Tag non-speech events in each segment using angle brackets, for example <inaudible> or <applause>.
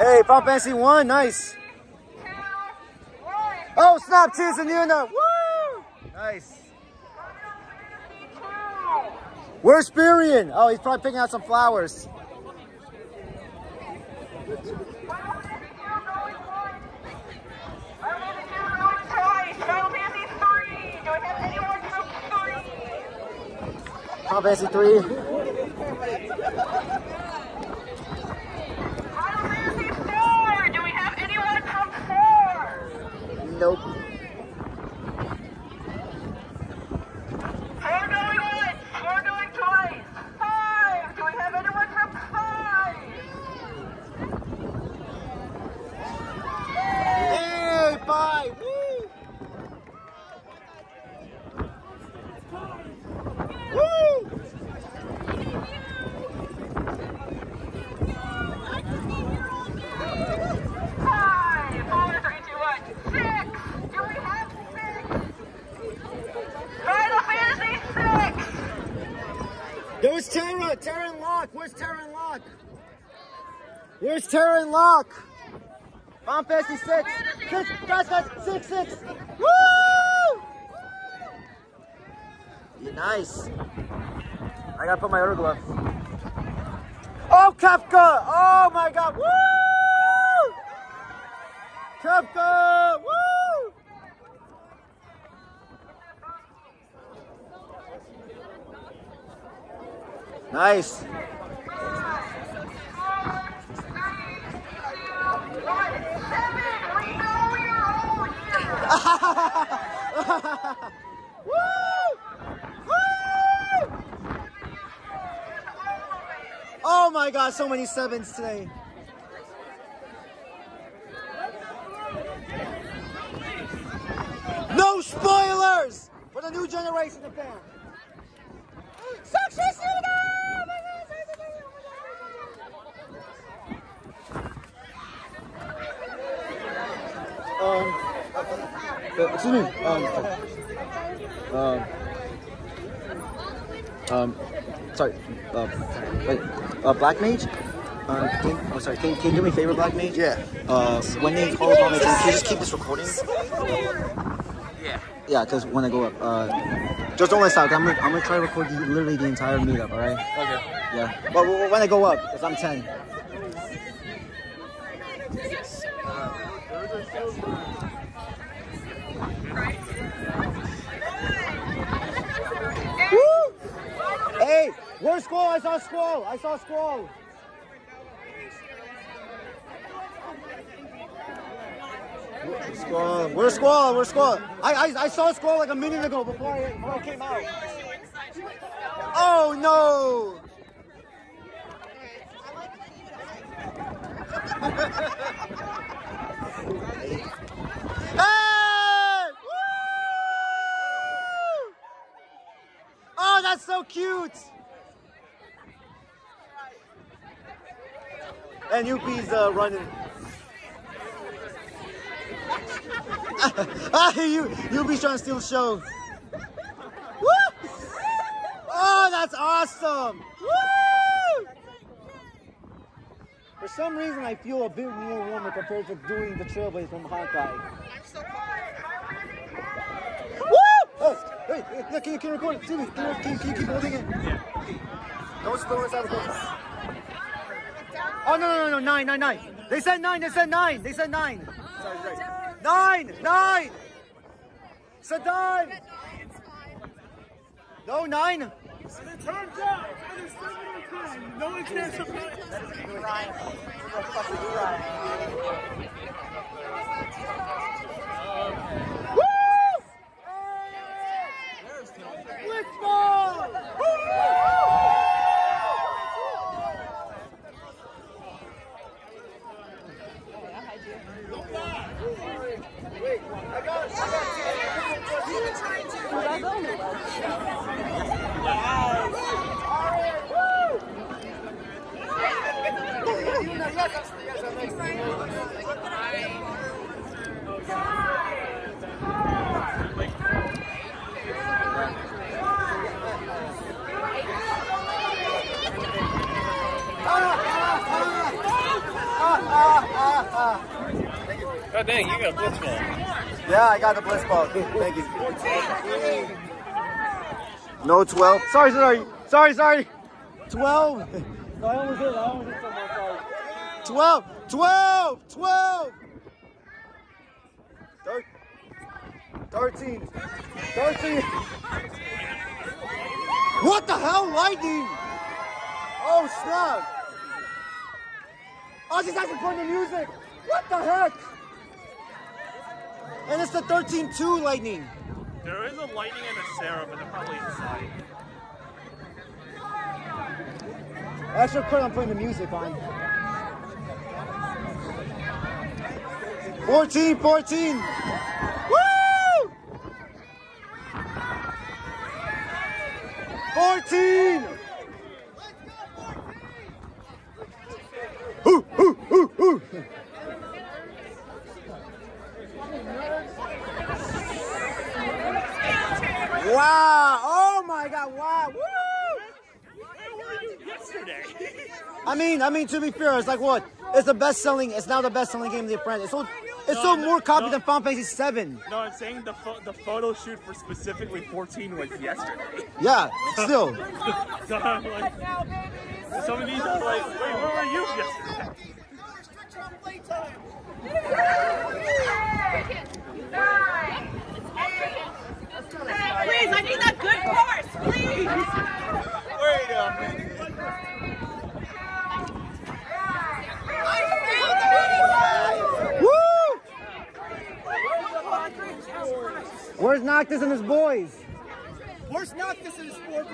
Hey, Final Fantasy 1, nice. Oh, snap, cheers and Yuna. Woo! Nice. Where's Firion? Oh, he's probably picking out some flowers. Final Fantasy 3. Nope. Hey, bye. Woo! Woo! Where's Terra? Terra and Locke. Where's Terra and Locke? Where's Terra and Locke? Final Fantasy 6. Six, guys, guys, 6, 6. Woo! Nice. I gotta put my other glove. Oh, Kefka! Oh my god! Woo! Kefka! Woo! Nice. <laughs> Woo! Woo! Oh my god, so many sevens today. No spoilers for the new generation of fans. Success Um, uh, excuse me. Um, um, um, sorry. Uh, wait, uh, Black Mage. Uh, can, oh, sorry. Can, can you do me a favor, Black Mage? Yeah. Uh, when they call upon me, can, can you just keep this recording? Yeah. Yeah, because when I go up, uh, just don't let stop. I'm gonna, I'm gonna try to record the, literally the entire meetup. All right? Okay. Yeah. But when I go up, because I'm 10. Woo! Hey, where's Squall? I saw Squall. I saw a Squall. Squall. Where's Squall? Where's Squall? I, I, I saw Squall like a minute ago before I, before I came out. Oh no! <laughs> Hey! Woo! Oh, that's so cute! And Yuffie's uh, running. <laughs> ah, you, Yuffie's trying to steal the show. Woo! Oh, that's awesome! Woo! For some reason, I feel a bit more warmer compared to doing the trailblaze from Honkai. Woo! Oh, hey, hey, can you, can you record it? Can you, can you, can you keep holding it? Don't us out of focus. Oh, no, no, no, no, nine, nine, nine. They said nine, they said nine, they said nine. Sorry, sorry. Nine, nine. Nine. No, nine. And it turns out, it is seven oh time. No one about Woo! Ball. Yeah, I got the blitz ball. <laughs> Thank you. No 12. Sorry, sorry. Sorry, sorry. 12. No, I almost. I almost hit someone. Sorry. 12. 12. 12. Thir- 13. 13. What the hell? Lightning. Oh, snap. Oh, she's actually playing the music. What the heck? And it's the 13-2 lightning. There is a lightning and a Serah, but they're probably inside. I should I'm putting the music on. 14, 14. Woo! 14. Ooh, ooh, ooh, ooh. Wow! Oh my God! Wow! Woo! Where were you yesterday? I mean, I mean to be fair, it's like what? It's the best selling. It's now the best selling game in the apprentice. It's sold. It's No, sold no, more copies no. than Final Fantasy Seven. no, I'm saying the pho- the photo shoot for specifically 14 was yesterday. Yeah, still. so I'm like, some of these are like, wait, where were you yesterday? Please, I need that good course, please. Wait a minute. Where's Noctis and his boys? Where's Noctis in his sport?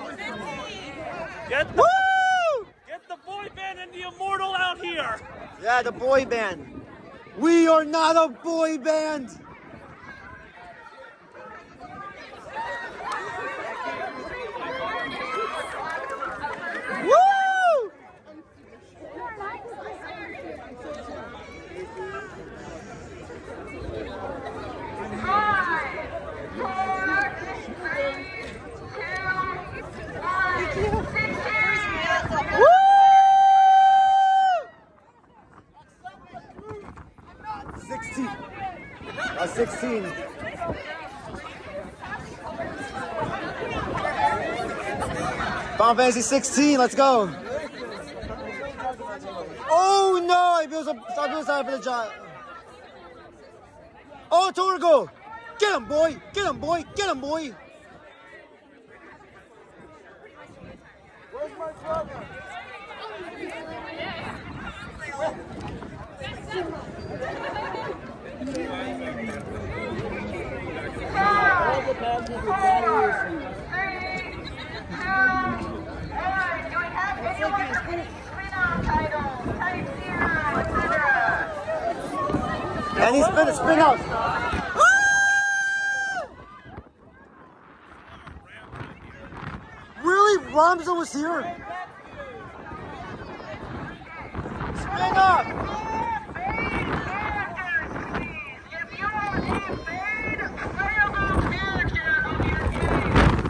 Get the, Woo! get the boy band and the immortal out here. Yeah, the boy band. We are not a boy band. Woo! Woo! 16. Uh, 16. Final Fantasy 16, let's go. Oh no, I feel so, I feel sorry for the job. Oh, Torgal! Get him, boy! Get him, boy! Get him, boy! And he's spin, spin out. Really? Ramza was here? Spin up!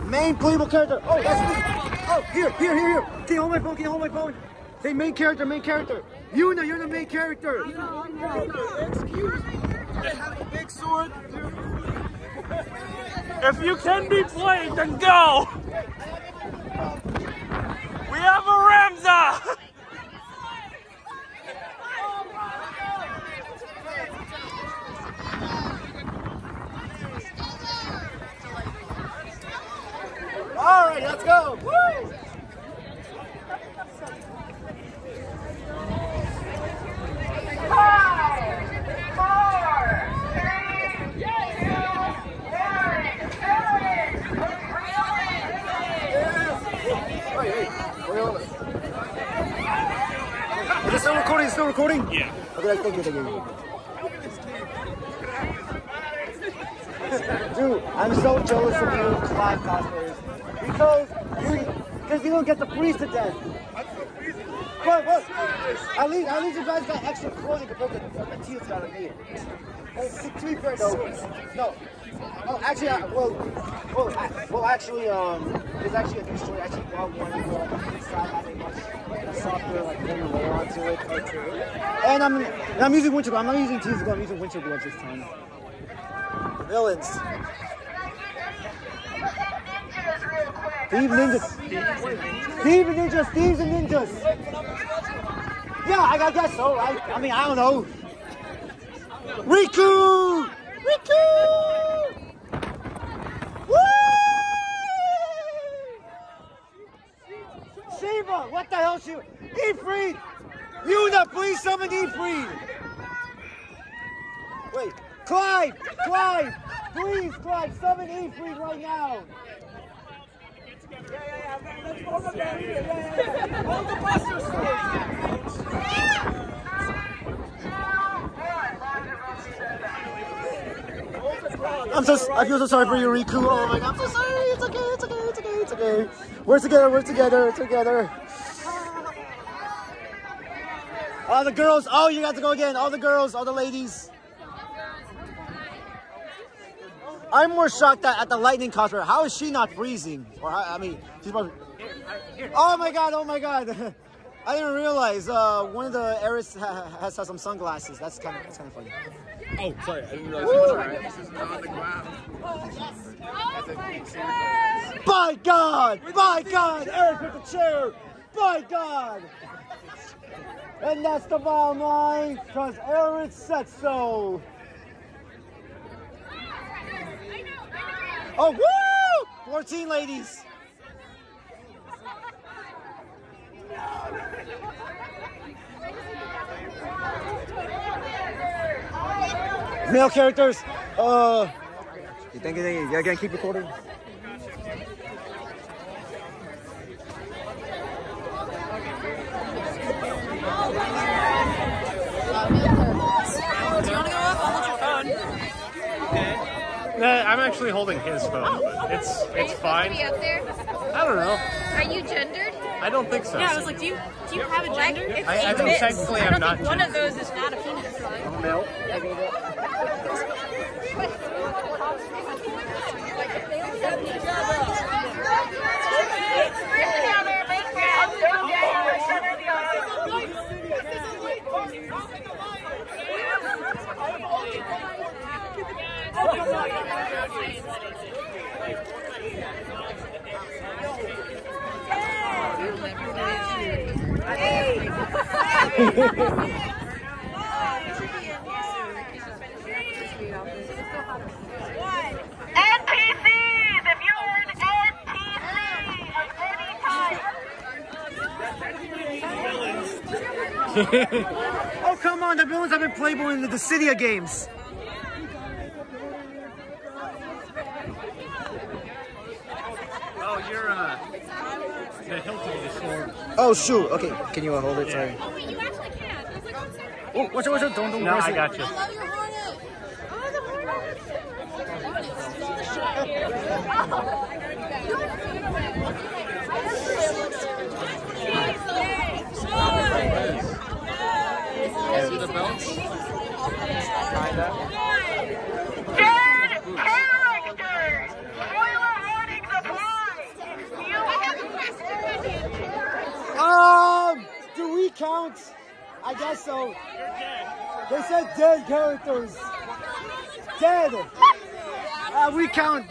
Main playable character. Oh, that's me. Oh, here, here, here, here. Can you hold my phone? Can you hold my phone? Say main character, main character. Yuna, you're the main character. Excuse me. I have a big sword. If you can be played, then go. We have a Ramza. All right, let's go. Woo! Wait, wait. Wait, hold on. Is it still recording? It's still recording? Yeah. Okay, thank you, thank you. Dude, I'm so jealous of you live cosplayers. Because you because you don't get to freeze to death. but, but, at least, at least you guys got extra clothing compared to the teals got on me. To, be fair though, no. Oh, actually, I, well, well, I, well, actually, um, there's actually a new story. Actually, while one the inside having much softer, like, thin layer onto it. And I'm, and I'm using winter gloves. I'm not using tees gloves. I'm using winter gloves this time. Villains. Thieves ninjas. Thieves and ninjas. Thieves and ninjas. Yeah, I, I guess so. I, I mean, I don't know. Riku! Riku! Woo! Shiva! The Shiva? Ifrit! Yuna, please summon Ifrit! Wait, Clyde! Clyde! Please, Clyde, summon Ifrit right now! I'm so I feel so sorry for you, Riku. Oh my god, I'm so sorry. It's okay, it's okay, it's okay, it's okay. We're together, we're together, we're together. All the girls, oh you got to go again. All the girls, all the ladies. I'm more shocked at, at the lightning costume. How is she not freezing? Or how, I mean, she's probably. Oh my god! Oh my god! <laughs> I didn't realize uh, one of the Eris ha- has, has some sunglasses. That's kind of that's kind of funny. Oh, sorry, I didn't realize you were right. on the ground. By God! By God! Eric with the chair! By God! And that's the bottom line, because Eric said so. Oh, woo! 14 ladies. Male characters. Uh, you think you're gonna keep recording? Nah, I'm actually holding his phone, oh, but it's it's fine. Be up there. I don't know. Are you gendered? I don't think so. Yeah, I was like, do you do you have a gender? I, I think technically I I'm don't not. think one of those is not a penis. NPCs! Oh, come on. The villains have been Playboy in the Dissidia games. Oh, you're uh, the hilt of the sword. Oh, shoot. Okay. Can you uh, hold it? Sorry. Oh, wait, you actually can. I was like, what's that? Oh, watch it, watch it. Don't, don't No, I it. got you. I love your hornet. Oh, the hornet. See the dead characters! Spoiler warnings apply! You. Um, do we count? I guess so. They said dead characters. Dead. Uh, we count.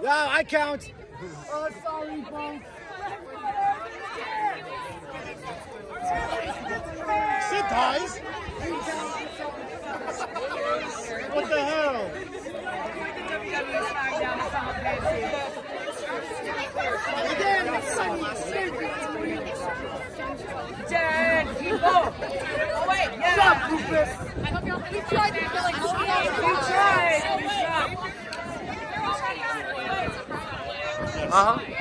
Yeah, I count. <laughs> Oh, sorry, folks. Cid dies. What the hell? Dead people. Oh hope you're. We tried tried. Uh huh. Dead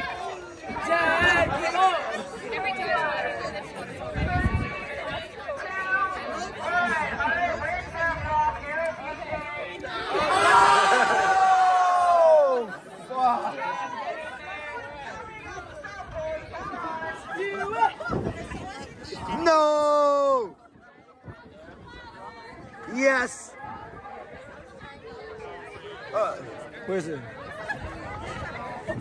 Yes. Uh, where is it?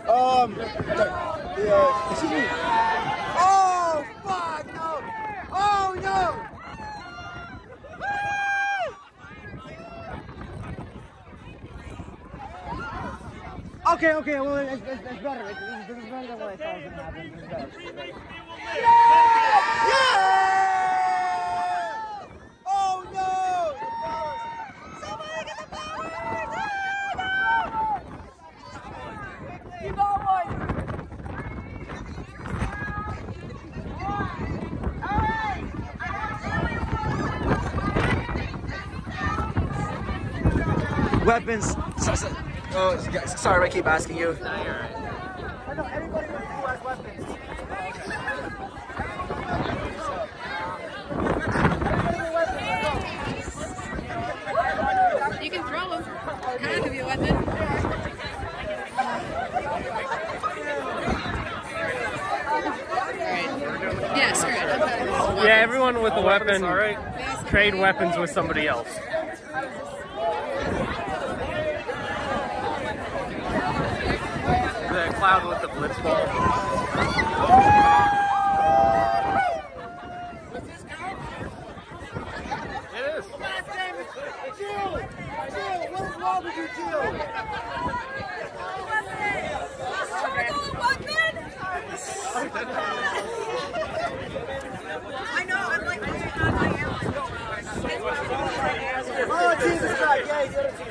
Um. Yeah. Excuse me. Oh fuck no! Oh no! Okay, okay, well, it's, it's, it's better. It's, it's, it's better than what I thought was gonna happen. It's better. It's. Yeah! Oh no! Somebody get the You got one. Weapons. So- so- Oh, sorry, I keep asking you. You can throw them. Kind of your weapon. Yes, right. Okay. Yeah, everyone with a weapon, trade weapons with somebody else. The with the blitz ball. It is. Jill! Jill, what is wrong with you, Jill? I know, I'm like, I am. Oh, Jesus Christ. Yeah, he's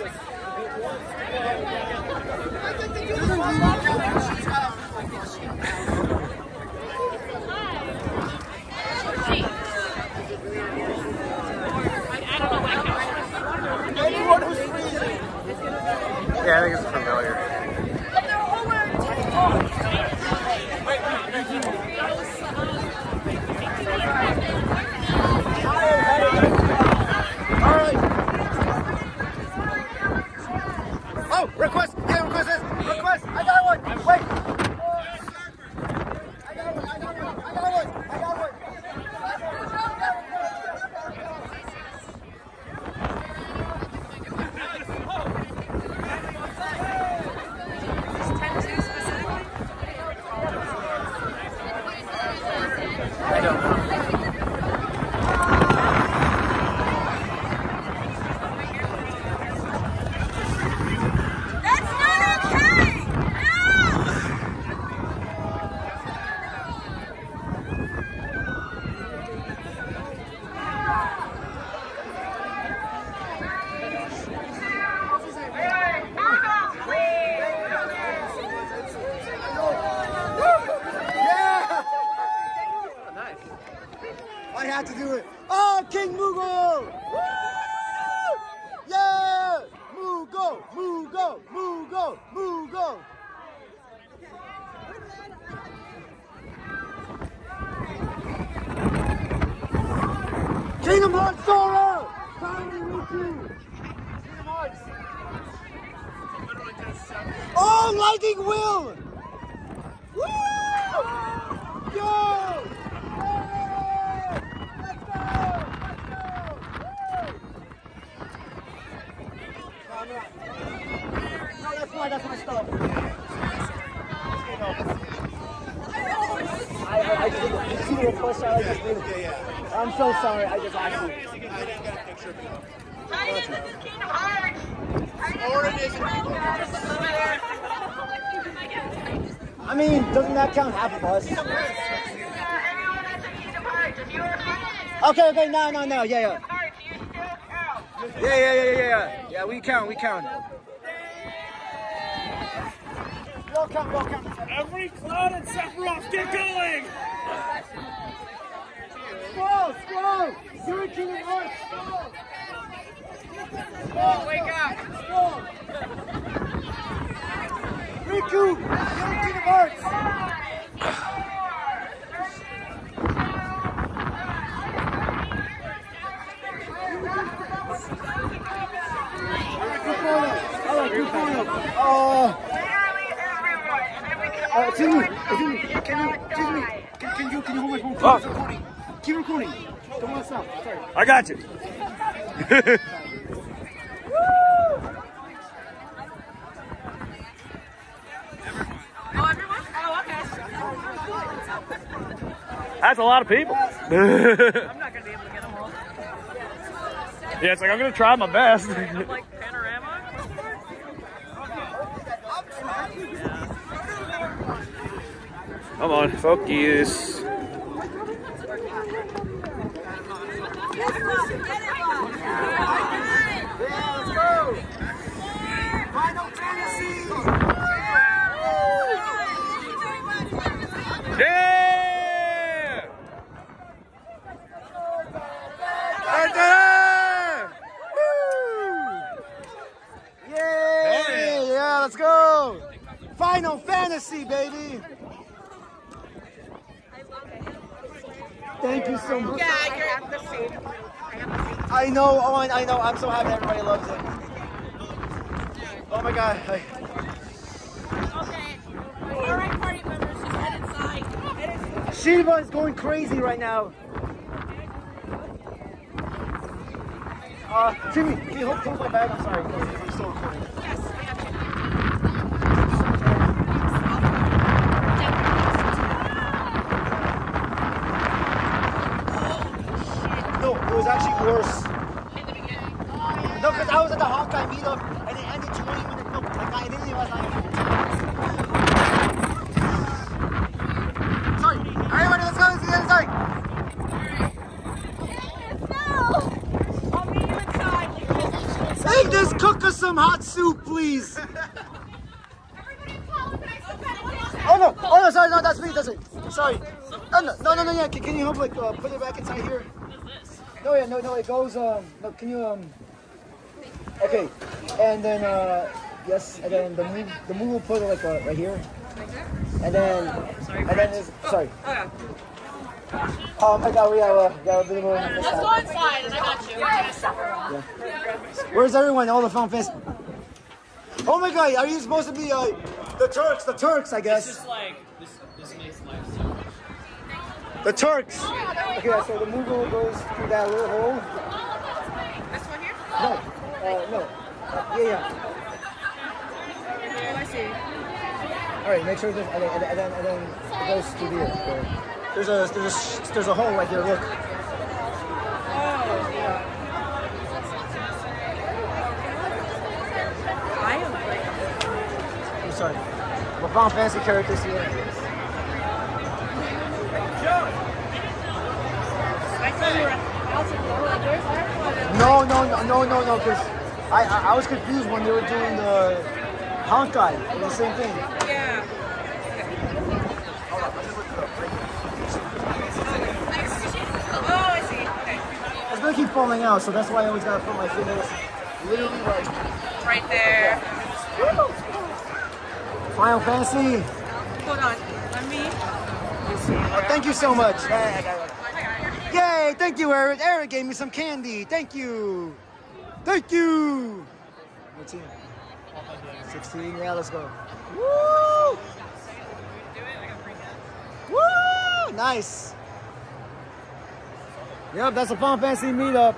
I'm so sorry. I just asked you. Tidus, this is. I mean, doesn't that count half of us? In a Okay, okay, no, no, no, yeah, yeah. of. Yeah, yeah, yeah, yeah, yeah. Yeah, we count, we count. We all count, we. Every cloud and Sephiroth, get going! In Kingdom Hearts, Squall! Squall, wake up! Riku, you're in Kingdom Hearts! I like 2.0. Oh. Literally. Uh, me, excuse me, can you, me, can, can you, can you hold my phone? Keep recording. Keep recording. Come on, stop. I got you. <laughs> That's a lot of people. I'm not gonna be able to get them all. Yeah, it's like I'm gonna try my best. <laughs> like panorama. Come on, focus. Fantasy, baby. Thank you so much. Yeah, you're at the seat. I know. Oh, I, I know. I'm so happy everybody loves it. Oh my god. I- Okay. All right, party members, just head inside. Head inside. Shiva is going crazy right now. Uh, Timmy, can you hold, hold my bag? I'm sorry. I'm still recording. Yes, I got you. No, it was actually worse. In the beginning. No, because I was at the Honkai meetup and it ended 20 minutes. No, like I didn't even like. Sorry. Everybody, let's go. Let's see the other. I'll meet you inside. Hey, just cook us some hot soup, please. <laughs> Oh no! Oh no! Sorry, no, that's me. That's it. Sorry. Oh, no, no, no, no. Yeah, can, can you help like uh, put it back inside here? No, yeah, no, no. It goes. Um, no, can you um? Okay, and then uh, yes, and then the move, the move will put it like uh, right here, and then, and then it's, sorry. Um, I got we have a got a bit of a. Let's go inside, and I got you. Where's everyone? All the fun fest. Oh my God! Are you supposed to be uh, the Turks? The Turks, I guess. Just like this. This makes life so. The Turks. Okay, so the Moogle goes through that little hole. This one here? No, uh, no. Uh, yeah, yeah. Oh, I see. All right, make sure there's, and then, and then, and then, and then it goes through here. Okay. There's a, there's a, there's a hole right here, Look. Oh, yeah. I am like, I'm sorry. We're found fancy characters here. I thought you were out of the Where's everyone? No, no, no, no, no, no, because I, I, I was confused when they were doing the Honkai. It was the same thing. Yeah. Oh, I see. Okay. It's gonna keep falling out, so that's why I always gotta put my fingers literally like Right there. Final Fantasy. Hold on. Let me. Oh, thank you so much. Yay! Thank you, Eric. Eric gave me some candy. Thank you. Thank you. What team? 16. Yeah, let's go. Woo! Woo! Nice. Yep, that's a Final Fantasy meetup.